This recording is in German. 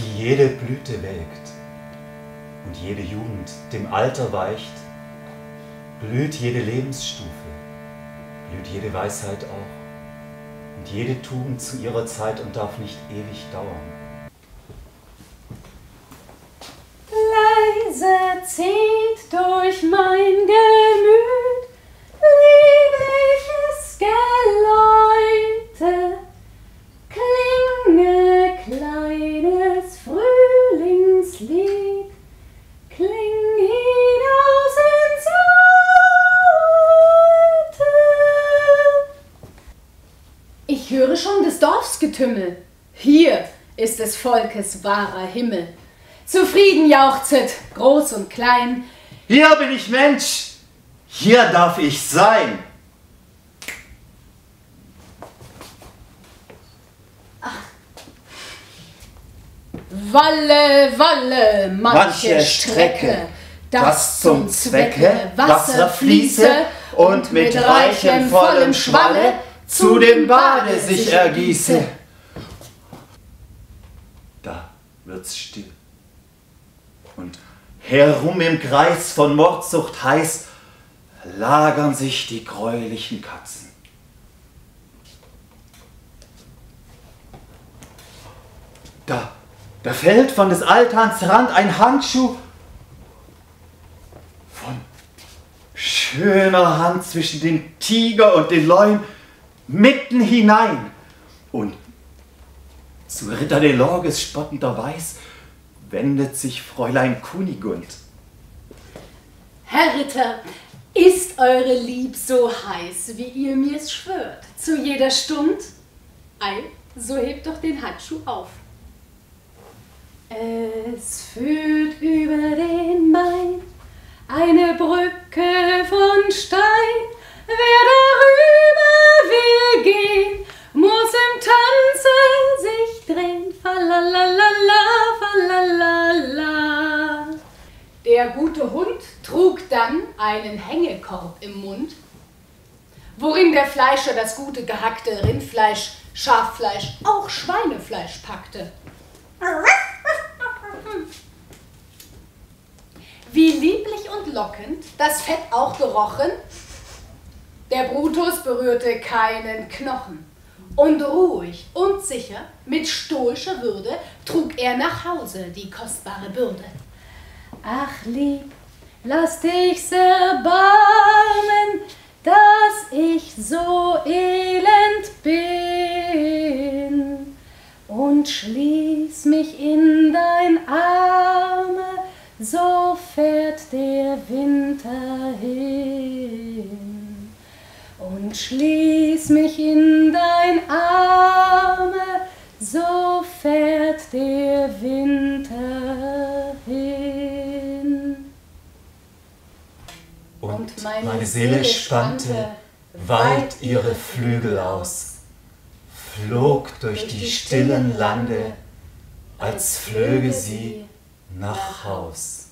jede Blüte welkt und jede Jugend dem Alter weicht, blüht jede Lebensstufe, blüht jede Weisheit auch und jede Tugend zu ihrer Zeit und darf nicht ewig dauern. Leise zieht durch mein schon des Dorfs Getümmel. Hier ist des Volkes wahrer Himmel. Zufrieden jauchzet, groß und klein. Hier bin ich Mensch, hier darf ich sein. Walle, Walle, manche, Manche Strecke, dass zum Zwecke Wasser fließe und mit reichem, vollem Schwalle zu dem Bade sich ergieße. Da wird's still. Und herum im Kreis von Mordsucht heiß lagern sich die gräulichen Katzen. Da, da fällt von des Altans Rand ein Handschuh von schöner Hand zwischen den Tiger und den Leuen mitten hinein. Und zu Ritter de Lorges spottender Weiß wendet sich Fräulein Kunigund. Herr Ritter, ist eure Lieb so heiß, wie ihr mir's schwört, zu jeder Stund? Ei, so hebt doch den Handschuh auf. Es führt über den Main eine Brücke von Stein. Wer gute Hund trug dann einen Hängekorb im Mund, worin der Fleischer das gute gehackte Rindfleisch, Schaffleisch, auch Schweinefleisch packte. Wie lieblich und lockend, das Fett auch gerochen. Der Brutus berührte keinen Knochen. Und ruhig und sicher, mit stoischer Würde, trug er nach Hause die kostbare Bürde. Ach lieb, lass dich's erbarmen, dass ich so elend bin und schließ mich in dein Arme, so fährt der Winter hin. Und schließ mich in dein Arme, so fährt der Winter Und meine Seele spannte weit ihre Flügel aus, flog durch die stillen Lande, als flöge sie nach Haus.